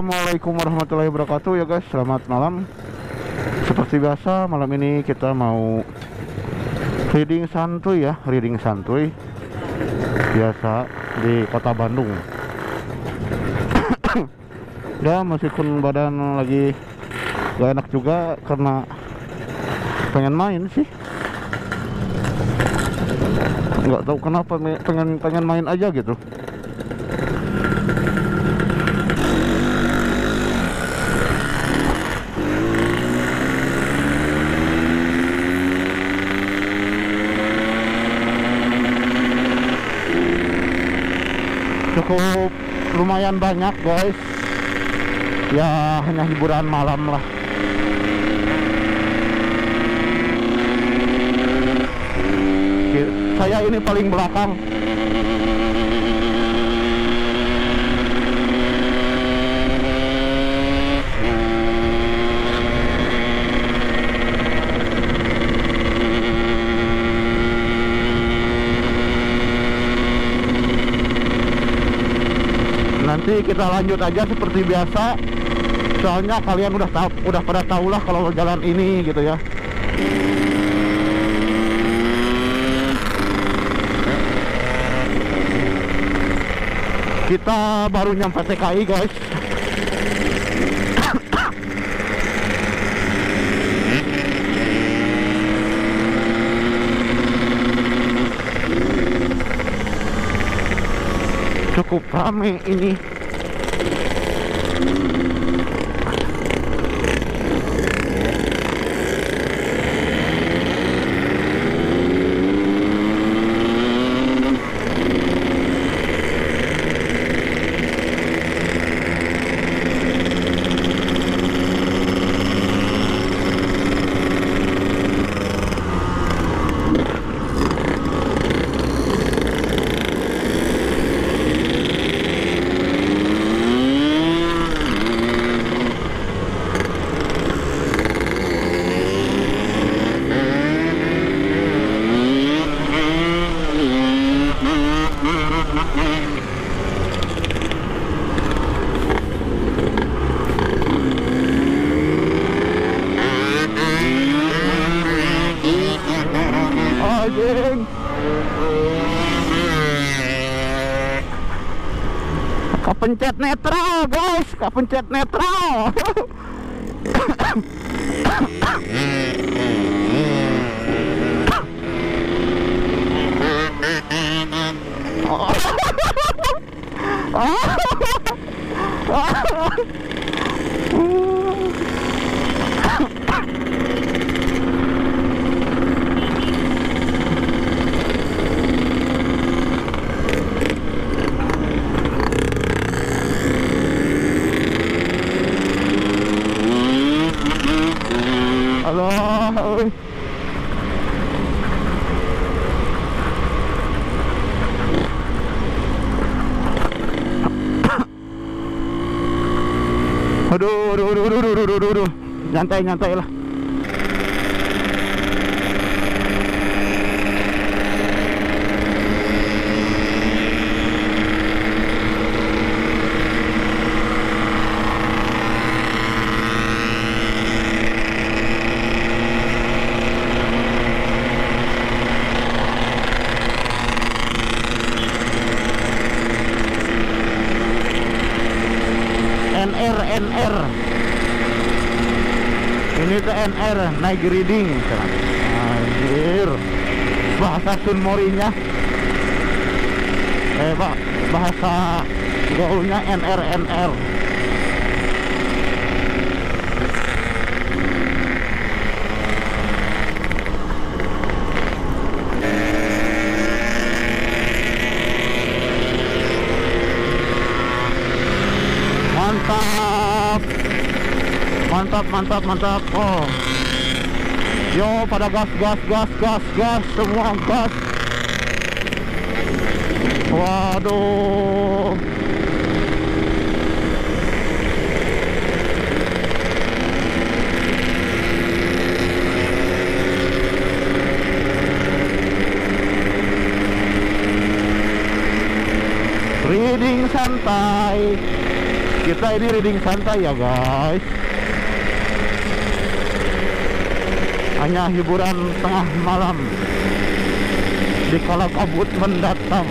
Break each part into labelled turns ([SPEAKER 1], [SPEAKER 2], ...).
[SPEAKER 1] Assalamualaikum warahmatullahi wabarakatuh ya guys. Selamat malam. Seperti biasa malam ini kita mau Reading santuy ya Reading santuy. Biasa di kota Bandung. Ya meskipun badan lagi Gak enak juga Karena Pengen main sih. Nggak tahu kenapa pengen pengen main aja gitu cukup lumayan banyak guys. Ya hanya hiburan malam lah. Saya ini paling belakang nanti kita lanjut aja seperti biasa. Soalnya kalian udah tahu udah pada tahu lah kalau jalan ini gitu ya. Kita baru nyampe TKI guys cukup rame ini anjing kepencet netral guys. Kepencet netral. Allah Aduh, aduh, aduh, aduh, aduh, aduh, aduh. Nyantai, nyantai lah. NR NR ini tuh NR naik reading anjir. Bahasa Sun Morinya eh pak bahasa gaulnya NR NR mantap. Mantap mantap mantap. Oh yo pada gas gas gas gas gas semua gas. Waduh. Reading santai. Kita ini reading santai ya guys hanya hiburan tengah malam di kala kabut mendatang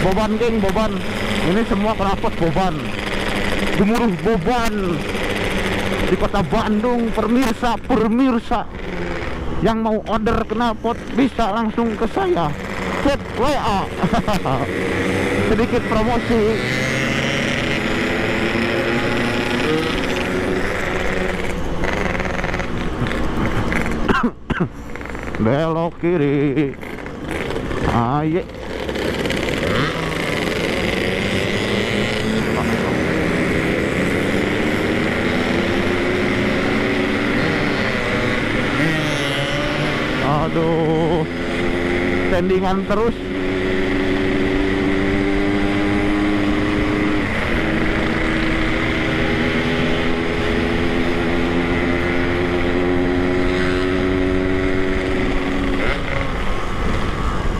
[SPEAKER 1] Boban geng, Boban. Ini semua knalpot Boban. Gemuruh Boban di kota Bandung, pemirsa, pemirsa yang mau order knalpot bisa langsung ke saya. Chat WA. Sedikit promosi. Belok kiri. Ayo. Aduh Tendingan terus.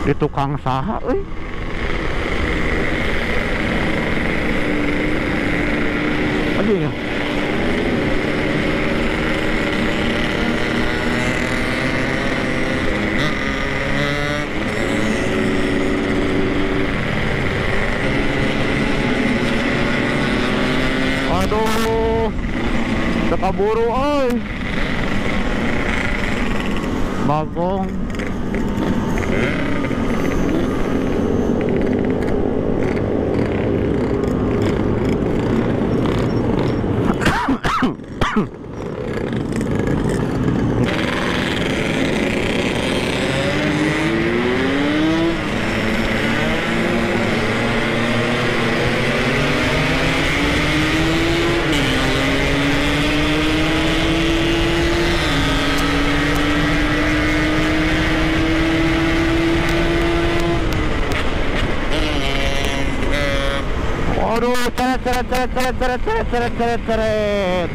[SPEAKER 1] Di tukang saha Aduh ya Puro all. Bagong ceret, ceret, ceret, ceret, ceret, ceret, ceret, ceret.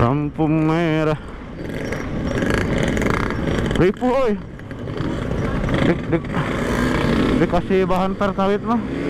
[SPEAKER 1] Lampu merah. Ripu, oi. Dik, dik, dikasih bahan pertalit mah.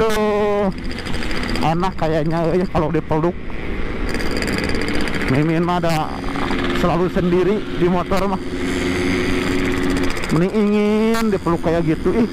[SPEAKER 1] Aduh. Anak kayaknya ya kalau dipeluk. Mimin mah ada selalu sendiri di motor mah. Mending ingin dipeluk kayak gitu ih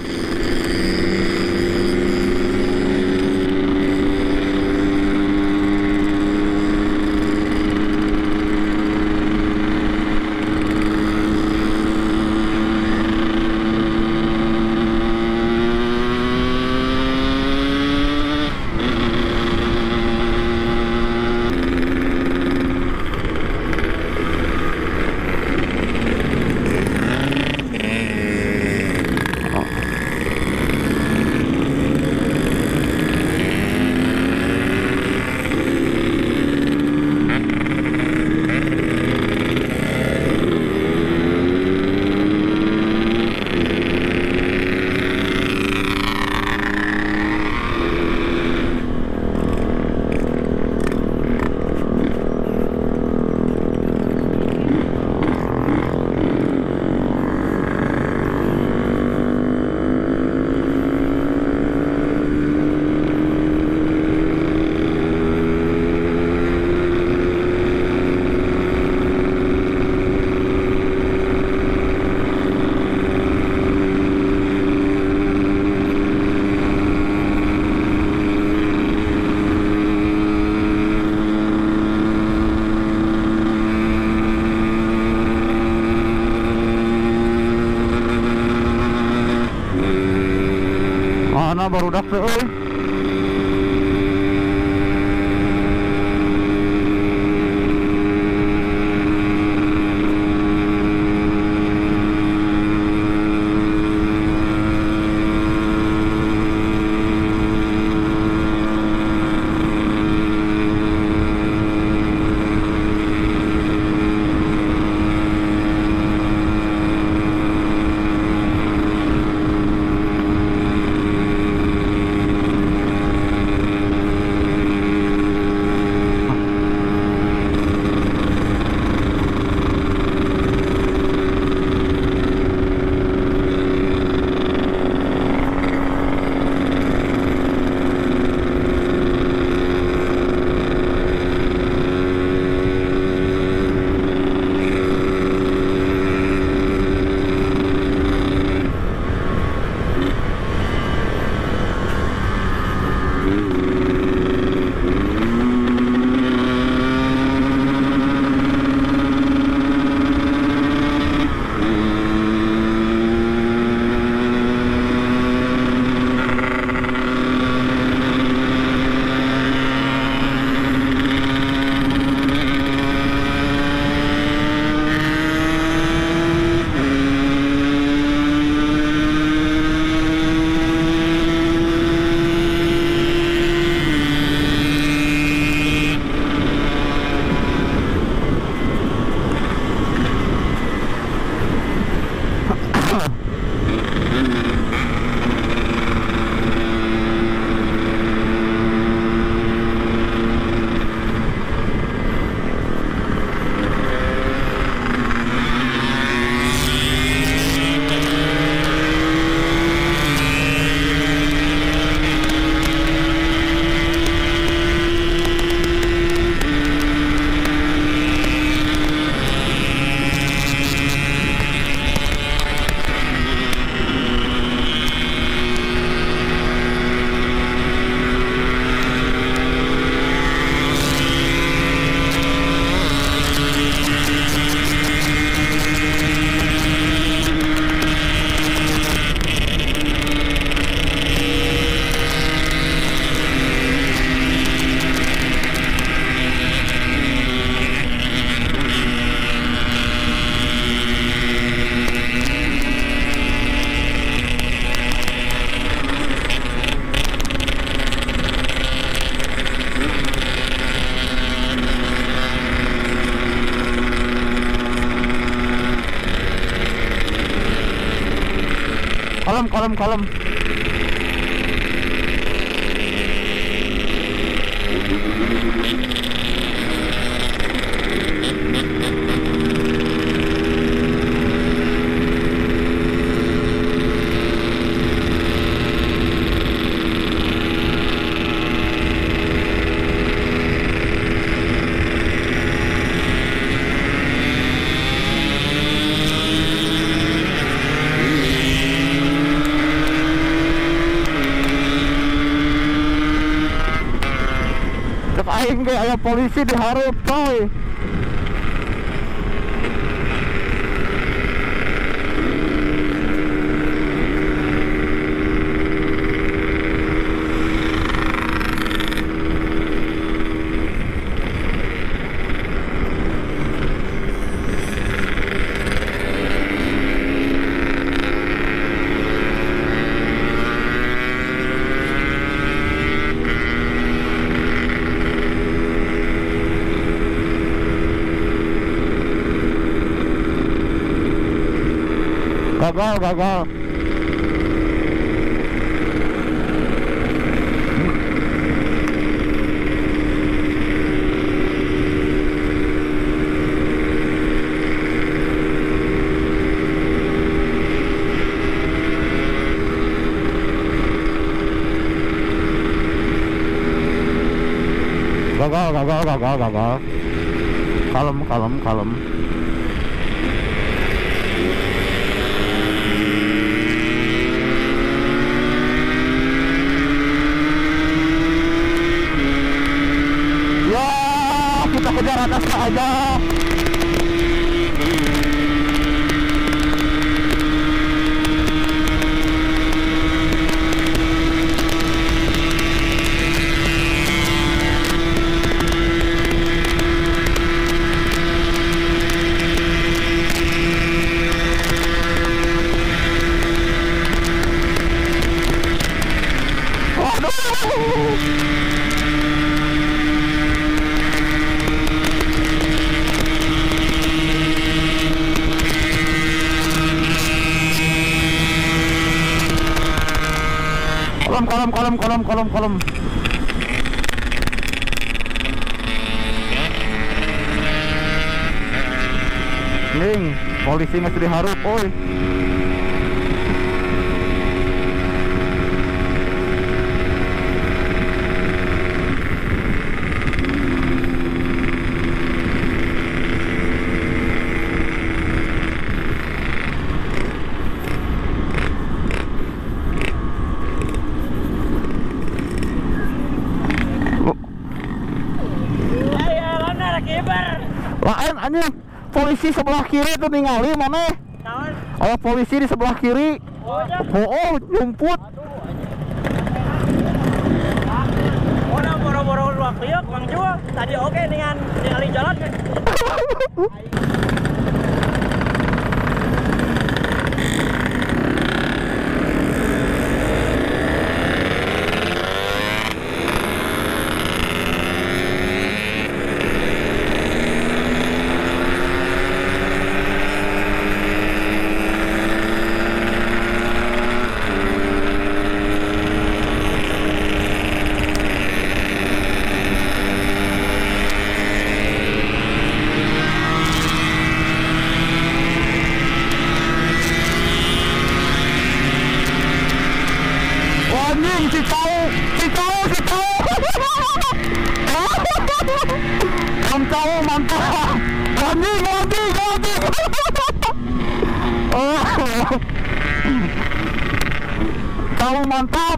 [SPEAKER 1] mana baru Mm-hmm. Teh euy Kalem, kalem, kalem. aing ge aya polisi diharap gagal gagal. Gagal gagal gagal gagal. Kalem kalem kalem ya kita kejar atas aja Waduh. Kolom, kolom, kolom, kolom, kolom, kolom. Ning, polisi mesti diharap, oi. Lain anjing, polisi sebelah kiri tuh ningali mana? Ada polisi di sebelah kiri.
[SPEAKER 2] Oh.
[SPEAKER 1] Oh, oh.
[SPEAKER 2] Orang boro-boro Jual. Tadi oke dengan ningali jalan.
[SPEAKER 1] Wah, anjing si tahu, si tahu, si tahu. Om tahu mantap. Anjing, anjing, anjing. Oh. Tahu mantap.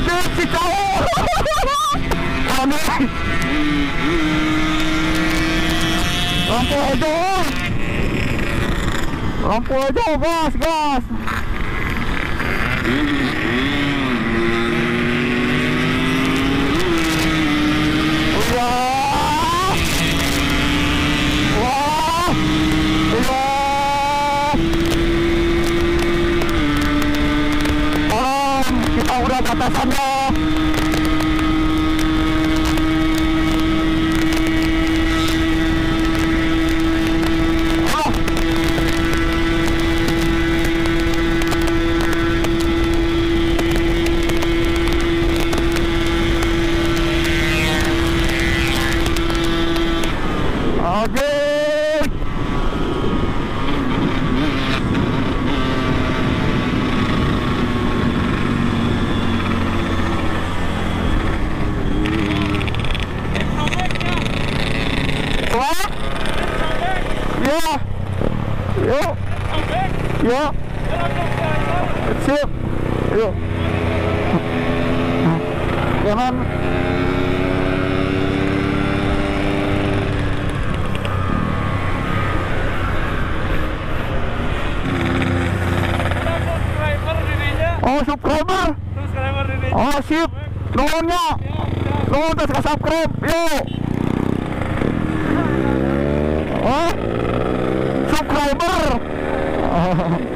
[SPEAKER 1] Aduh, si cowok. Aneh. Lampu hijau. Lampu hijau, gas, gas. Wah. Wah. Wah. Tolong, kita udah batasannya. Ah. yuk yuk jangan
[SPEAKER 2] subscriber dirinya
[SPEAKER 1] oh subscriber
[SPEAKER 2] subscriber dirinya
[SPEAKER 1] oh sip. Nuhunnya nuhun terus ke subscribe. Yuk oh. Subscriber. Set.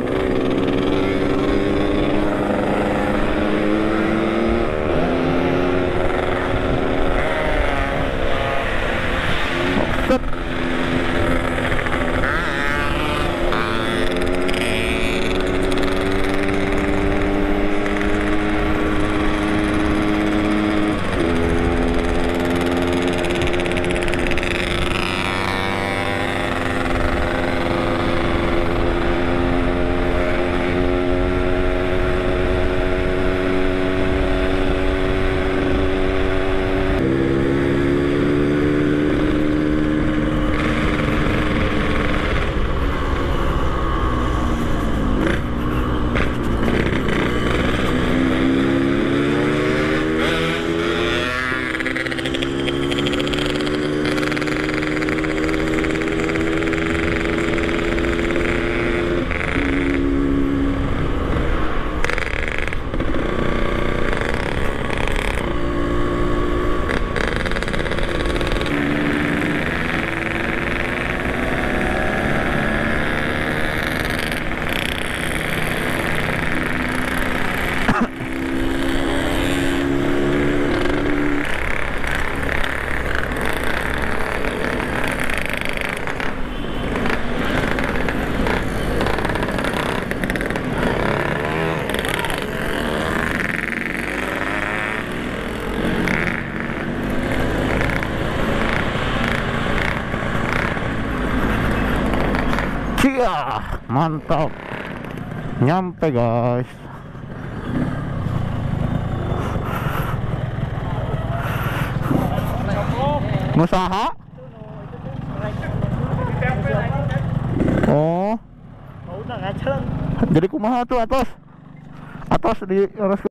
[SPEAKER 1] mantap. Nyampe guys. Nusaha? Oh, jadi kumaha tuh atas? Atas di